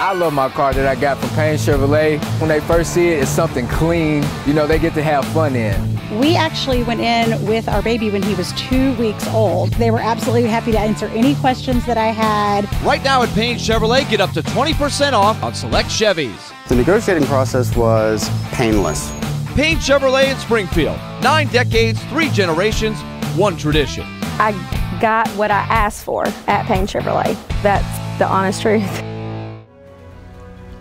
I love my car that I got from Payne Chevrolet. When they first see it, it's something clean. You know, they get to have fun in. We actually went in with our baby when he was two weeks old. They were absolutely happy to answer any questions that I had. Right now at Payne Chevrolet, get up to 20% off on select Chevys. The negotiating process was painless. Payne Chevrolet in Springfield. Nine decades, three generations, one tradition. I got what I asked for at Payne Chevrolet. That's the honest truth.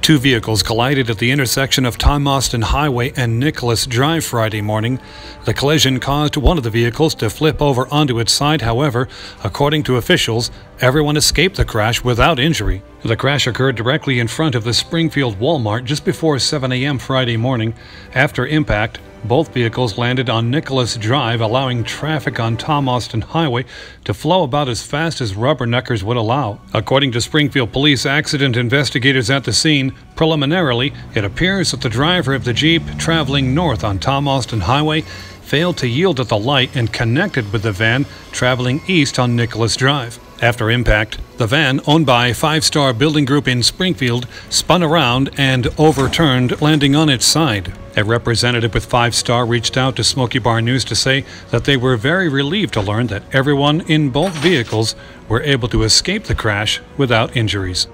Two vehicles collided at the intersection of Tom Austin Highway and Nicholas Drive Friday morning. The collision caused one of the vehicles to flip over onto its side. However, according to officials, everyone escaped the crash without injury. The crash occurred directly in front of the Springfield Walmart just before 7 a.m. Friday morning. After impact, both vehicles landed on Nicholas Drive, allowing traffic on Tom Austin Highway to flow about as fast as rubberneckers would allow. According to Springfield Police accident investigators at the scene, preliminarily, it appears that the driver of the Jeep traveling north on Tom Austin Highway failed to yield at the light and connected with the van traveling east on Nicholas Drive. After impact, the van, owned by Five Star Building Group in Springfield, spun around and overturned, landing on its side. A representative with Five Star reached out to SmokeyBarn News to say that they were very relieved to learn that everyone in both vehicles were able to escape the crash without injuries.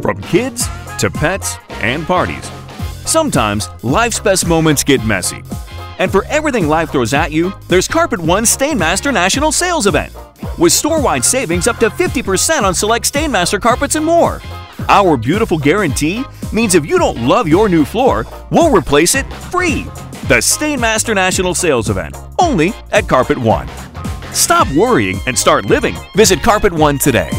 From kids to pets and parties. Sometimes life's best moments get messy. And for everything life throws at you, there's Carpet One Stainmaster National Sales Event. With store-wide savings up to 50% on select Stainmaster carpets and more. Our beautiful guarantee means if you don't love your new floor, we'll replace it free. The Stainmaster National Sales Event, only at Carpet One. Stop worrying and start living. Visit Carpet One today.